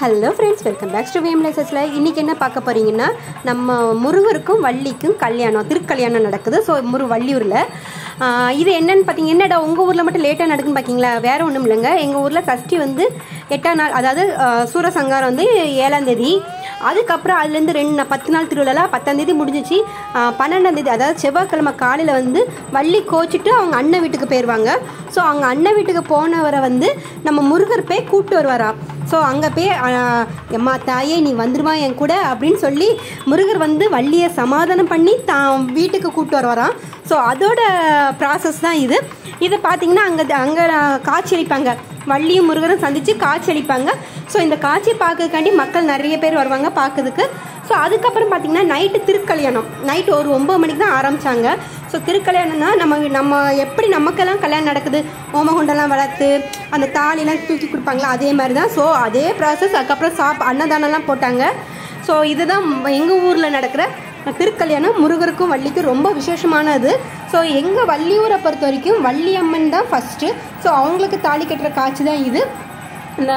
Hello friends welcome back to வேம் லைசஸில் இன்றைக்கி என்ன பார்க்க போகிறீங்கன்னா நம்ம முருகருக்கும் வள்ளிக்கும் கல்யாணம் திருக்கல்யாணம் நடக்குது. ஸோ முரு வள்ளியூரில். இது என்னன்னு பார்த்தீங்க என்னடா உங்கள் ஊரில் மட்டும் லேட்டாக நடக்குன்னு பார்த்தீங்களா வேறு ஒன்றும் இல்லைங்க. எங்கள் ஊரில் சஷ்டி வந்து எட்டாம் நாள் அதாவது சூரசங்காரம் வந்து ஏழாம் தேதி. அதுக்கப்புறம் அதுலேருந்து ரெண்டு பத்து நாள் திருவிழா பத்தாந்தேதி முடிஞ்சிச்சு. பன்னெண்டாந்தேதி அதாவது செவ்வாய்க்கிழமை காலையில் வந்து வள்ளி கோச்சிட்டு அவங்க அண்ணன் வீட்டுக்கு போயிடுவாங்க ஸோ அவங்க அண்ணன் வீட்டுக்கு போனவரை வந்து நம்ம முருகர் போய் கூப்பிட்டு வருவாராம். ஸோ அங்கே போய் எம்மா தாயே நீ வந்துடுவா என் கூட? அப்படின்னு சொல்லி முருகர் வந்து வள்ளியை சமாதானம் பண்ணி தான் வீட்டுக்கு கூப்பிட்டு வருவாராம். ஸோ அதோட ப்ராசஸ் தான் இது. இதை பார்த்தீங்கன்னா அங்கே அங்கே காட்சி அளிப்பாங்க வள்ளியும் முருகரும் சந்தித்து காட்சி அளிப்பாங்க ஸோ இந்த காட்சியை பார்க்கறதுக்காண்டி மக்கள் நிறைய பேர் வருவாங்க பார்க்கறதுக்கு ஸோ அதுக்கப்புறம் பார்த்திங்கன்னா நைட்டு திருக்கல்யாணம். நைட்டு ஒரு ஒம்பது மணிக்கு தான் ஆரம்பித்தாங்க ஸோ திருக்கல்யாணம்னா நம்ம நம்ம எப்படி நமக்கெல்லாம் கல்யாணம் நடக்குது? ஓமகுண்டெல்லாம் வளர்த்து அந்த தாலிலாம் தூக்கி கொடுப்பாங்களா? அதே மாதிரி தான். ஸோ அதே ப்ராசஸ் அதுக்கப்புறம் சாப் அன்னதானம்லாம் போட்டாங்க. ஸோ இதுதான் எங்கள் ஊரில் நடக்கிற திருக்கல்யாணம். முருகருக்கும் வள்ளிக்கும் ரொம்ப விசேஷமானது. ஸோ எங்கள் வள்ளியூரை பொறுத்த வரைக்கும் வள்ளியம்மன் தான் ஃபஸ்ட்டு ஸோ அவங்களுக்கு தாலி கட்டுற காட்சி தான் இது. இந்த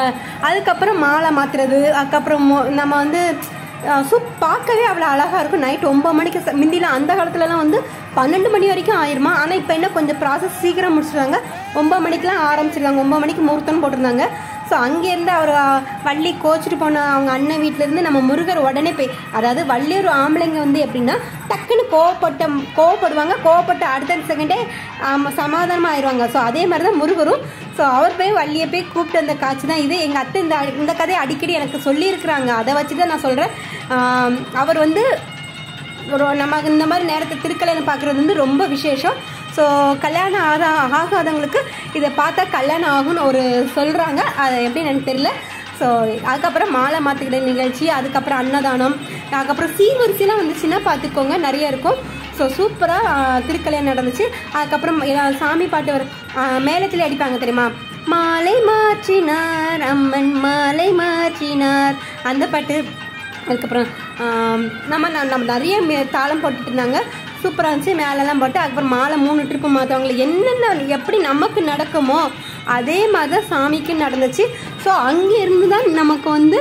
அதுக்கப்புறம் மாலை மாற்றுறது அதுக்கப்புறம் நம்ம வந்து ஸோ பார்க்கவே அவ்வளோ அழகாக இருக்கும். நைட் ஒம்பது மணிக்கு முந்திலாம் அந்த காலத்துலலாம் வந்து பன்னெண்டு மணி வரைக்கும் ஆயிருமா? ஆனால் இப்போ என்ன கொஞ்சம் ப்ராசஸ் சீக்கிரம் முடிச்சிருக்காங்க. ஒம்பது மணிக்கெலாம் ஆரம்பிச்சிருக்காங்க. ஒம்பது மணிக்கு முகூர்த்தம் போட்டிருந்தாங்க. ஸோ அங்கேருந்து அவர் வள்ளி கோச்சிட்டு போன அவங்க அண்ணன் வீட்டிலேருந்து நம்ம முருகர் உடனே போய் அதாவது வள்ளியூர் ஆம்பளைங்க வந்து எப்படின்னா டக்குன்னு கோவப்பட்ட கோவப்படுவாங்க. கோவப்பட்ட அடுத்த செகண்டே சமாதானமாக ஆயிடுவாங்க ஸோ அதே மாதிரி தான் முருகரும். ஸோ அவர் போய் வள்ளியை போய் கூப்பிட்டு வந்த காட்சி தான் இது. எங்கள் அத்தை இந்த இந்த கதையை அடிக்கடி எனக்கு சொல்லியிருக்கிறாங்க. அதை வச்சு தான் நான் சொல்கிறேன் அவர் வந்து ஒரு நமக்கு இந்த மாதிரி நேரத்தை திருக்கல்யாணம் பார்க்குறது வந்து ரொம்ப விசேஷம். ஸோ கல்யாணம் ஆகா ஆகாதவங்களுக்கு இதை பார்த்தா கல்யாணம் ஆகும்னு ஒரு சொல்கிறாங்க அது எப்படின்னு எனக்கு தெரியல. ஸோ அதுக்கப்புறம் மாலை மாற்றிக்கிற நிகழ்ச்சி அதுக்கப்புறம் அன்னதானம் அதுக்கப்புறம் சீவரிசிலாம் வந்துச்சுன்னா பார்த்துக்கோங்க நிறைய இருக்கும். ஸோ சூப்பராக திருக்கல்யாணம் நடந்துச்சு. அதுக்கப்புறம் சாமி பாட்டு வர மேலத்திலே அடிப்பாங்க தெரியுமா? மாலை மாற்றினார் அம்மன் மாலை மாற்றினார். அந்த பாட்டு. அதுக்கப்புறம் நம்ம நம்ம நிறைய மே- தாளம் போட்டுட்டு இருந்தாங்க. சூப்பராக இருந்துச்சு. மேலெல்லாம் போட்டு அதுக்கப்புறம் மாலை மூணு ட்ரிப்பு மாற்றுவாங்களே என்னென்ன எப்படி நமக்கு நடக்குமோ அதே மாதிரி தான் சாமிக்கு நடந்துச்சு. ஸோ அங்கே இருந்து தான் நமக்கு வந்து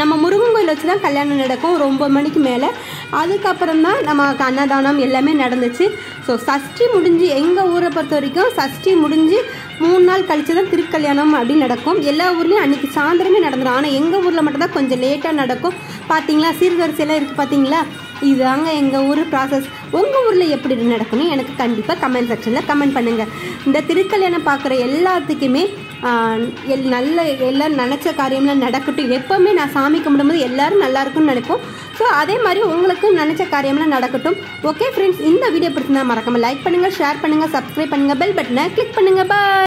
நம்ம முருகன் கோயில் வச்சு தான் கல்யாணம் நடக்கும் ஒரு ஒம்பது மணிக்கு மேலே. அதுக்கப்புறம் தான் நமக்கு அன்னதானம் எல்லாமே நடந்துச்சு. ஸோ சஷ்டி முடிஞ்சு எங்கள் ஊரை பொறுத்த வரைக்கும் சஷ்டி முடிஞ்சு மூணு நாள் கழித்து தான் திருக்கல்யாணம் அப்படின்னு நடக்கும். எல்லா ஊர்லேயும் அன்றைக்கி சாயந்தரமே நடந்துடும் ஆனால் எங்கள் ஊரில் மட்டும்தான் கொஞ்சம் லேட்டாக நடக்கும். பார்த்தீங்களா சீர்வரிசையெல்லாம் இருக்குது பார்த்தீங்களா இதுதாங்க எங்கள் ஊர் ப்ராசஸ் உங்கள் ஊரில் எப்படி நடக்கணும் எனக்கு கண்டிப்பாக கமெண்ட் செக்ஷனில் கமெண்ட் பண்ணுங்கள் இந்த திருக்கல்யாணம் பார்க்குற எல்லாத்துக்குமே எல் நல்ல எல்லாம் நினச்ச காரியம்லாம் நடக்கட்டும். எப்போவுமே நான் சாமி கும்பிடும்போது எல்லாரும் நல்லா இருக்கும்னு நினைப்போம். ஸோ அதே மாதிரி உங்களுக்கும் நினச்ச காரியம்லாம் நடக்கட்டும். ஓகே ஃப்ரெண்ட்ஸ் இந்த வீடியோ பிடிச்சிருந்தா மறக்காமல் லைக் பண்ணுங்கள் ஷேர் பண்ணுங்கள் சப்ஸ்கிரைப் பண்ணுங்கள் பெல் பட்டனை கிளிக் பண்ணுங்கள் பாய்